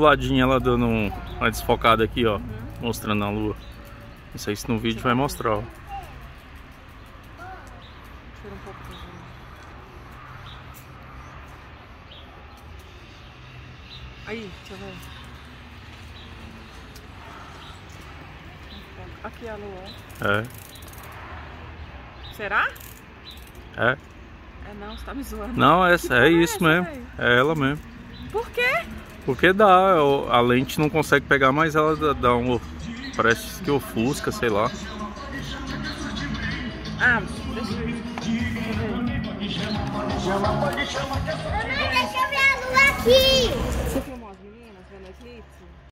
Do ladinho ela dando uma desfocada aqui, ó. Uhum. Mostrando a lua. Não sei se no vídeo vai mostrar, ó. Tira um pouco Aí, deixa eu ver. Aqui a lua. É. Será? É. É não, você tá me zoando. Não, é, é isso mesmo. É ela mesmo. Por quê? Porque dá, a lente não consegue pegar, mas ela dá um. Parece que ofusca, sei lá. Ah, deixa eu ver. Mamãe, deixa eu ver a lua aqui!